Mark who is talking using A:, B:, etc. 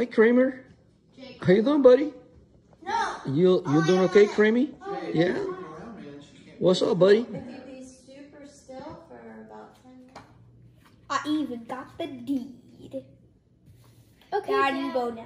A: Hi, Kramer.
B: Jake.
A: How you doing, buddy?
B: No.
A: You you oh, doing okay, Creamy? Yeah. Oh. What's up, buddy?
C: I even got the deed.
B: Okay,
C: Daddy I